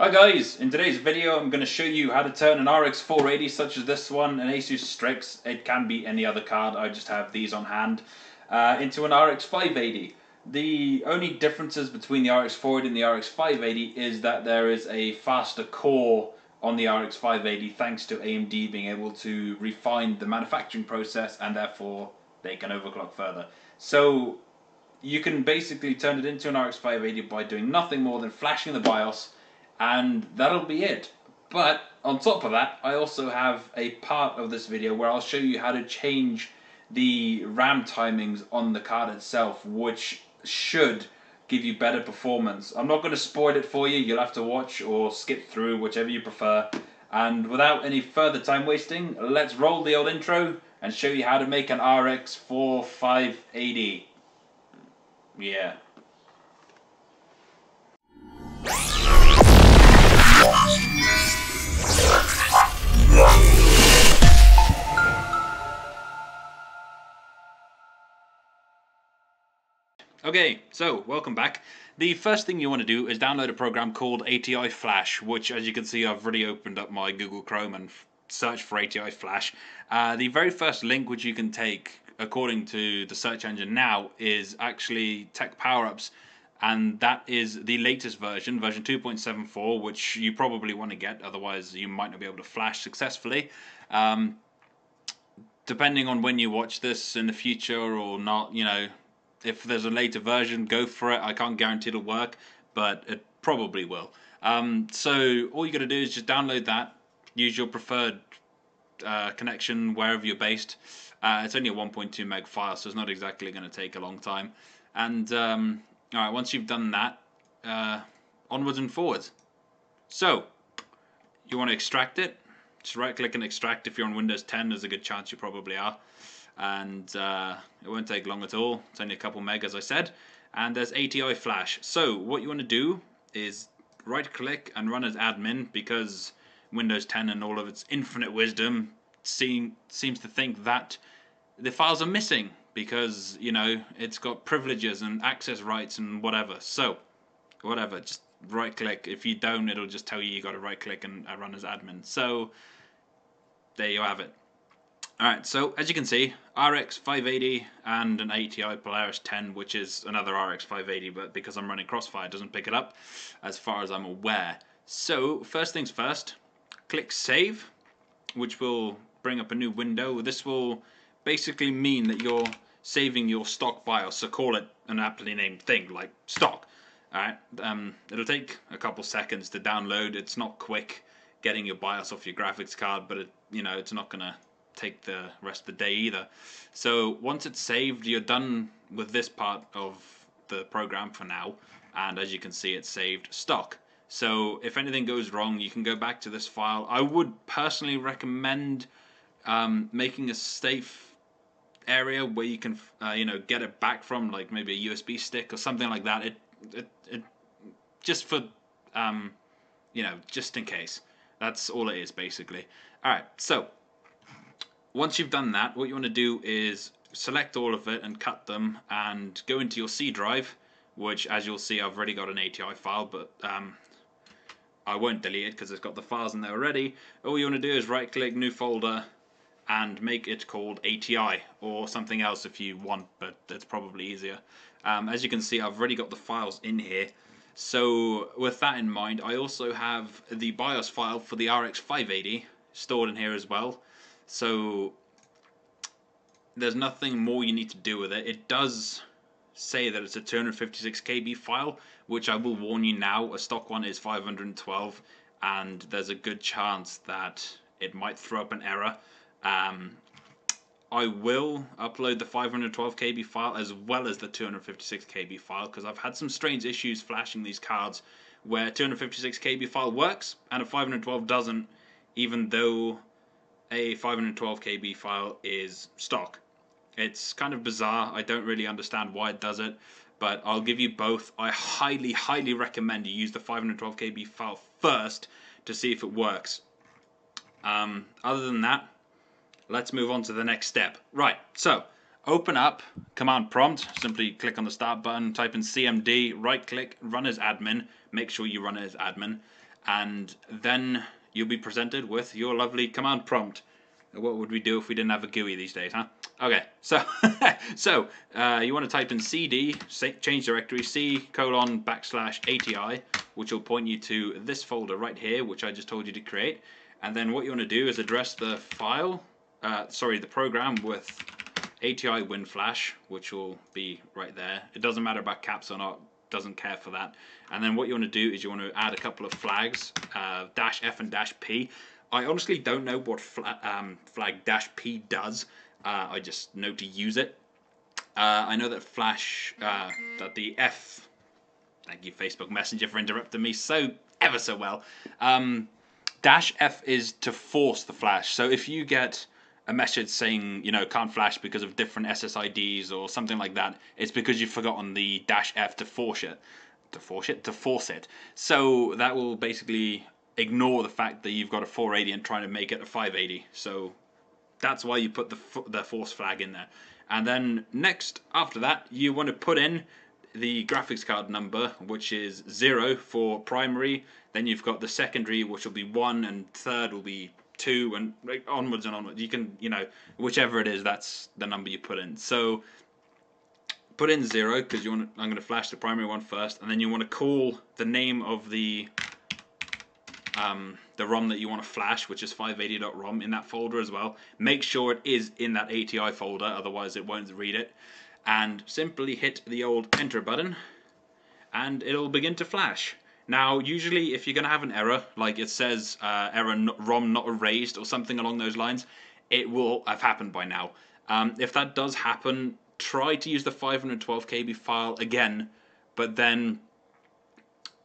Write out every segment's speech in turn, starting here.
Hi guys, in today's video I'm going to show you how to turn an RX 480 such as this one, an Asus Strix, it can be any other card, I just have these on hand, uh, into an RX 580. The only differences between the RX 480 and the RX 580 is that there is a faster core on the RX 580 thanks to AMD being able to refine the manufacturing process and therefore they can overclock further. So you can basically turn it into an RX 580 by doing nothing more than flashing the BIOS and that'll be it. But on top of that, I also have a part of this video where I'll show you how to change the RAM timings on the card itself, which should give you better performance. I'm not going to spoil it for you, you'll have to watch or skip through, whichever you prefer. And without any further time wasting, let's roll the old intro and show you how to make an RX 4580. Yeah. Okay, so welcome back. The first thing you want to do is download a program called ATI Flash, which as you can see I've already opened up my Google Chrome and searched for ATI Flash. Uh, the very first link which you can take according to the search engine now is actually TechPowerUp's and that is the latest version, version 2.74, which you probably want to get, otherwise you might not be able to flash successfully. Um, depending on when you watch this in the future or not, you know, if there's a later version, go for it. I can't guarantee it'll work, but it probably will. Um, so all you got to do is just download that, use your preferred uh, connection wherever you're based. Uh, it's only a 1.2 meg file, so it's not exactly going to take a long time. And um, all right, once you've done that, uh, onwards and forwards. So you want to extract it. Just right click and extract. If you're on Windows 10, there's a good chance you probably are and uh, it won't take long at all. It's only a couple meg, as I said. And there's ATI Flash. So what you want to do is right click and run as admin because Windows 10 and all of its infinite wisdom seem, seems to think that the files are missing because, you know, it's got privileges and access rights and whatever. So, whatever, just right click. If you don't, it'll just tell you you got to right click and uh, run as admin. So, there you have it. Alright, so as you can see, RX 580 and an ATI Polaris 10, which is another RX 580, but because I'm running Crossfire, it doesn't pick it up, as far as I'm aware. So, first things first, click Save, which will bring up a new window. This will basically mean that you're saving your stock BIOS, so call it an aptly named thing, like stock. Alright, um, it'll take a couple seconds to download. It's not quick getting your BIOS off your graphics card, but it, you know, it's not to take the rest of the day either. So once it's saved, you're done with this part of the program for now. And as you can see, it's saved stock. So if anything goes wrong, you can go back to this file. I would personally recommend um, making a safe area where you can, uh, you know, get it back from, like maybe a USB stick or something like that. It, it, it just for, um, you know, just in case. That's all it is basically. All right, so once you've done that, what you want to do is select all of it and cut them and go into your C drive, which as you'll see I've already got an ATI file, but um, I won't delete it because it's got the files in there already. All you want to do is right click new folder and make it called ATI or something else if you want, but that's probably easier. Um, as you can see I've already got the files in here. So with that in mind, I also have the BIOS file for the RX 580 stored in here as well. So there's nothing more you need to do with it. It does say that it's a 256 KB file, which I will warn you now, a stock one is 512, and there's a good chance that it might throw up an error. Um, I will upload the 512 KB file as well as the 256 KB file because I've had some strange issues flashing these cards where 256 KB file works and a 512 doesn't, even though a 512 KB file is stock. It's kind of bizarre. I don't really understand why it does it, but I'll give you both. I highly, highly recommend you use the 512 KB file first to see if it works. Um, other than that, let's move on to the next step. Right, so open up command prompt, simply click on the start button, type in CMD, right click, run as admin, make sure you run it as admin, and then you'll be presented with your lovely command prompt. What would we do if we didn't have a GUI these days, huh? Okay, so so uh, you want to type in cd, change directory, c colon backslash ATI, which will point you to this folder right here, which I just told you to create. And then what you want to do is address the file, uh, sorry, the program with ATI WinFlash, which will be right there. It doesn't matter about caps or not, doesn't care for that. And then what you want to do is you want to add a couple of flags, uh, dash F and dash P. I honestly don't know what fla um, flag dash P does. Uh, I just know to use it. Uh, I know that Flash, uh, that the F, thank you Facebook Messenger for interrupting me so ever so well. Um, dash F is to force the flash. So if you get a message saying, you know, can't flash because of different SSIDs or something like that, it's because you've forgotten the dash F to force it. To force it? To force it. So that will basically ignore the fact that you've got a 480 and trying to make it a 580. So that's why you put the, the force flag in there. And then next, after that, you want to put in the graphics card number, which is 0 for primary. Then you've got the secondary, which will be 1, and third will be two and onwards and onwards. You can, you know, whichever it is, that's the number you put in. So put in zero because you want. To, I'm going to flash the primary one first, and then you want to call the name of the um, the ROM that you want to flash, which is 580.rom, in that folder as well. Make sure it is in that ATI folder, otherwise it won't read it. And simply hit the old enter button, and it'll begin to flash. Now, usually if you're going to have an error, like it says uh, error not, ROM not erased or something along those lines, it will have happened by now. Um, if that does happen, try to use the 512 KB file again, but then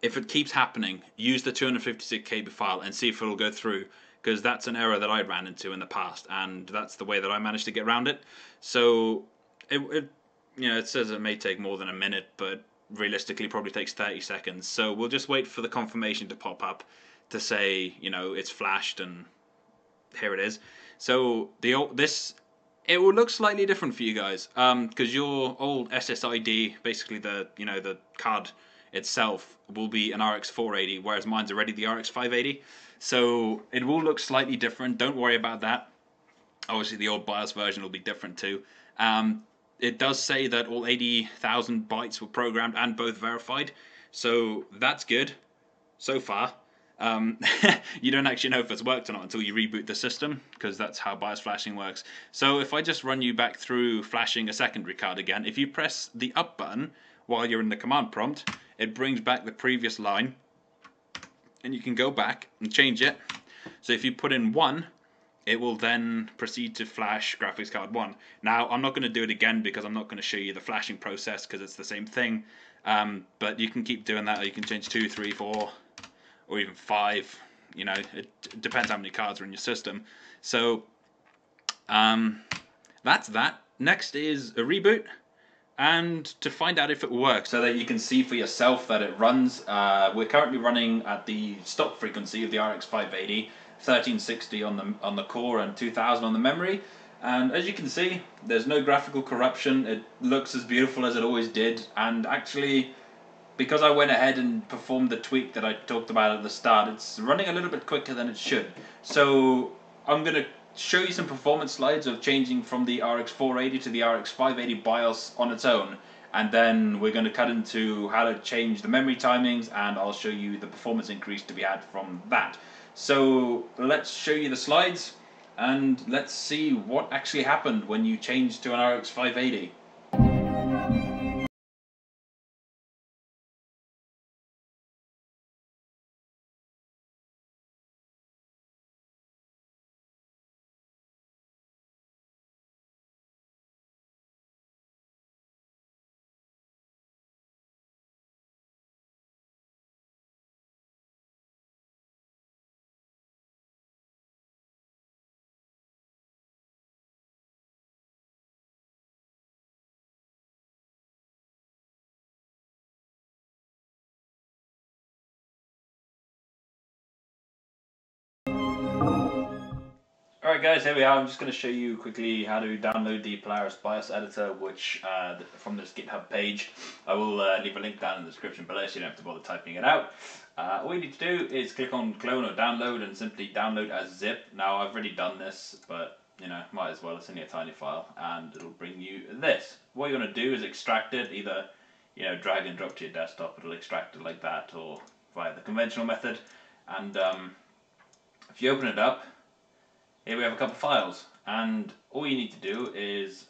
if it keeps happening, use the 256 KB file and see if it'll go through because that's an error that I ran into in the past, and that's the way that I managed to get around it. So, it, it you know, it says it may take more than a minute, but realistically probably takes 30 seconds. So we'll just wait for the confirmation to pop up to say, you know, it's flashed and here it is. So the this it will look slightly different for you guys Um because um, your old SSID, basically the you know the card itself, will be an RX 480, whereas mine's already the RX 580. So it will look slightly different. Don't worry about that. Obviously, the old BIOS version will be different too. Um, it does say that all 80,000 bytes were programmed and both verified, so that's good so far. Um, you don't actually know if it's worked or not until you reboot the system, because that's how BIOS flashing works. So if I just run you back through flashing a secondary card again, if you press the up button while you're in the command prompt, it brings back the previous line, and you can go back and change it. So if you put in 1, it will then proceed to flash graphics card 1. Now, I'm not going to do it again because I'm not going to show you the flashing process because it's the same thing. Um, but you can keep doing that, or you can change 2, 3, 4, or even 5. You know, it depends how many cards are in your system. So, um, that's that. Next is a reboot. And to find out if it works, so that you can see for yourself that it runs, uh, we're currently running at the stock frequency of the RX 580. 1360 on the on the core and 2000 on the memory. And as you can see, there's no graphical corruption. It looks as beautiful as it always did. And actually, because I went ahead and performed the tweak that I talked about at the start, it's running a little bit quicker than it should. So I'm going to show you some performance slides of changing from the RX 480 to the RX 580 BIOS on its own. And then we're going to cut into how to change the memory timings and I'll show you the performance increase to be had from that. So let's show you the slides and let's see what actually happened when you changed to an RX 580. Alright guys, here we are. I'm just going to show you quickly how to download the Polaris BIOS editor, which uh, from this GitHub page. I will uh, leave a link down in the description below so you don't have to bother typing it out. Uh, all you need to do is click on clone or download and simply download as zip. Now I've already done this, but you know, might as well, it's only a tiny file, and it'll bring you this. What you want to do is extract it, either, you know, drag and drop to your desktop, it'll extract it like that, or via the conventional method, and um, if you open it up, here we have a couple files, and all you need to do is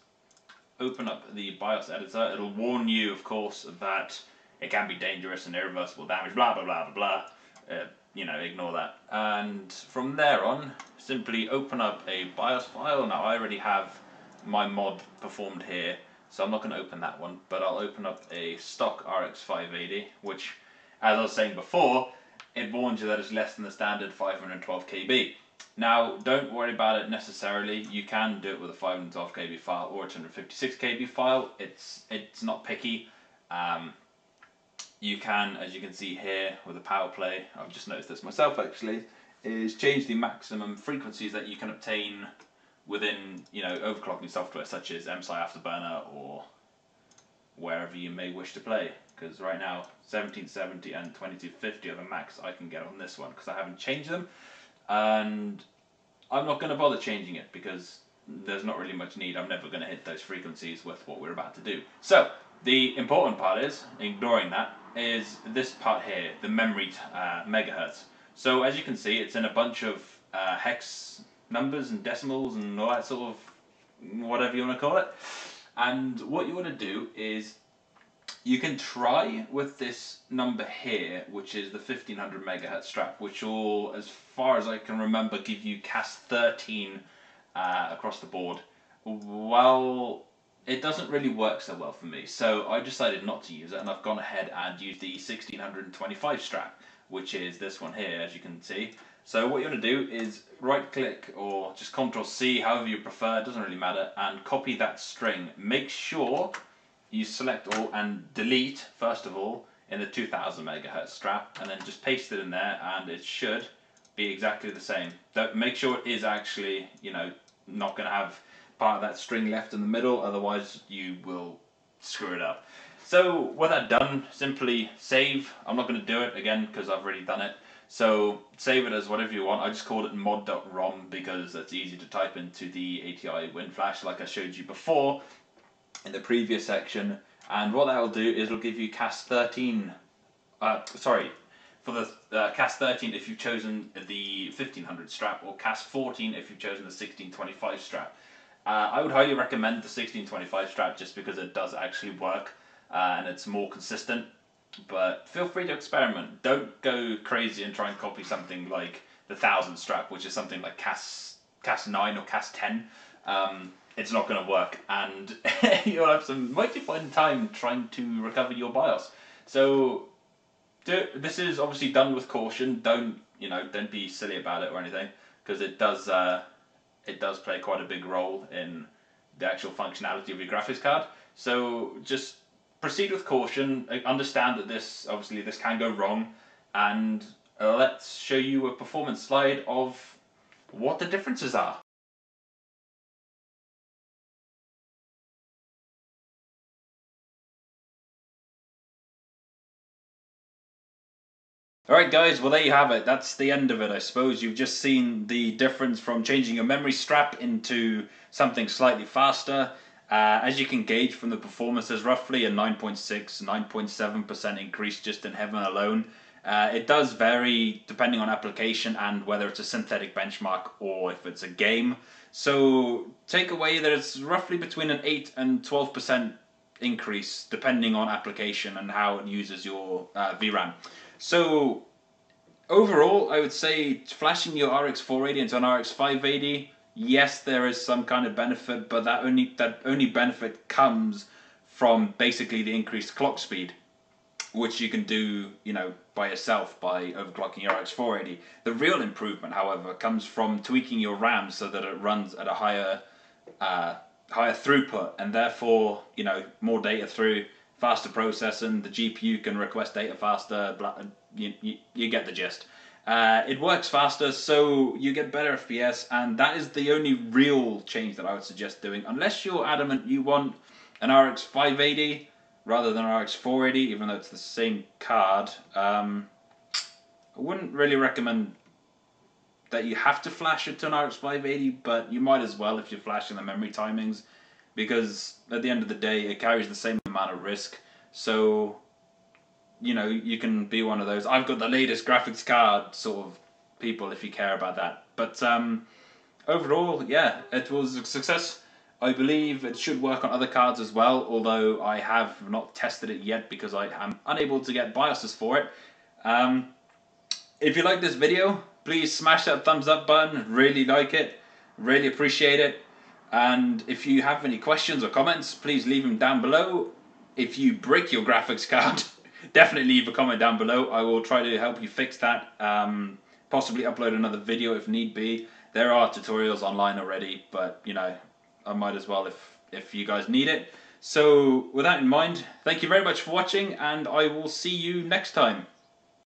open up the BIOS editor, it'll warn you, of course, that it can be dangerous and irreversible damage, blah, blah, blah, blah, blah. Uh, you know, ignore that. And from there on, simply open up a BIOS file. Now, I already have my mod performed here, so I'm not going to open that one, but I'll open up a stock RX 580, which, as I was saying before, it warns you that it's less than the standard 512 KB. Now, don't worry about it necessarily. You can do it with a 512 KB file or a 256 KB file. It's it's not picky. Um, you can, as you can see here with the power play, I've just noticed this myself actually, is change the maximum frequencies that you can obtain within, you know, overclocking software such as MSI Afterburner or wherever you may wish to play. Because right now, 1770 and 2250 are the max I can get on this one because I haven't changed them. And I'm not going to bother changing it because there's not really much need. I'm never going to hit those frequencies with what we're about to do. So, the important part is, ignoring that, is this part here, the memory uh, megahertz. So as you can see, it's in a bunch of uh, hex numbers and decimals and all that sort of whatever you want to call it. And what you want to do is you can try with this number here, which is the 1500 megahertz strap, which will, as far as I can remember, give you CAS 13 uh, across the board. Well, it doesn't really work so well for me. So I decided not to use it and I've gone ahead and used the 1625 strap, which is this one here, as you can see. So what you want to do is right click or just Control C, however you prefer, it doesn't really matter, and copy that string. Make sure you select all and delete, first of all, in the 2000 megahertz strap, and then just paste it in there and it should be exactly the same. Make sure it is actually, you know, not going to have part of that string left in the middle, otherwise you will screw it up. So with that done, simply save. I'm not going to do it again because I've already done it. So save it as whatever you want. I just called it mod.rom because it's easy to type into the ATI WinFlash like I showed you before in the previous section. And what that will do is it'll give you CAS 13, uh, sorry, for the uh, CAS 13 if you've chosen the 1500 strap or CAS 14 if you've chosen the 1625 strap. Uh, I would highly recommend the 1625 strap just because it does actually work uh, and it's more consistent. But feel free to experiment. Don't go crazy and try and copy something like the 1000 strap, which is something like CAS, CAS 9 or CAS 10. Um, it's not going to work and you'll have some mighty fun time trying to recover your BIOS. So do, this is obviously done with caution. Don't you know? Don't be silly about it or anything because it does. Uh, it does play quite a big role in the actual functionality of your graphics card. So just proceed with caution. Understand that this obviously this can go wrong, and uh, let's show you a performance slide of what the differences are. Alright guys, well there you have it. That's the end of it I suppose. You've just seen the difference from changing your memory strap into something slightly faster. Uh, as you can gauge from the performance, there's roughly a 9.6, 9.7% increase just in Heaven alone. Uh, it does vary depending on application and whether it's a synthetic benchmark or if it's a game. So take away that it's roughly between an 8 and 12% increase depending on application and how it uses your uh, VRAM. So overall, I would say flashing your RX 480 into an RX 580, yes, there is some kind of benefit, but that only that only benefit comes from basically the increased clock speed, which you can do, you know, by yourself by overclocking your RX 480. The real improvement, however, comes from tweaking your RAM so that it runs at a higher uh, higher throughput and therefore, you know, more data through faster processing, the GPU can request data faster, blah, you, you, you get the gist. Uh, it works faster, so you get better FPS, and that is the only real change that I would suggest doing. Unless you're adamant you want an RX 580 rather than an RX 480, even though it's the same card. Um, I wouldn't really recommend that you have to flash it to an RX 580, but you might as well if you're flashing the memory timings, because at the end of the day, it carries the same amount of risk. So, you know, you can be one of those. I've got the latest graphics card sort of people if you care about that. But um, overall, yeah, it was a success. I believe it should work on other cards as well, although I have not tested it yet because I am unable to get BIOSes for it. Um, if you like this video, please smash that thumbs up button. Really like it. Really appreciate it. And if you have any questions or comments, please leave them down below. If you break your graphics card, definitely leave a comment down below. I will try to help you fix that. Um, possibly upload another video if need be. There are tutorials online already, but you know, I might as well if, if you guys need it. So with that in mind, thank you very much for watching and I will see you next time.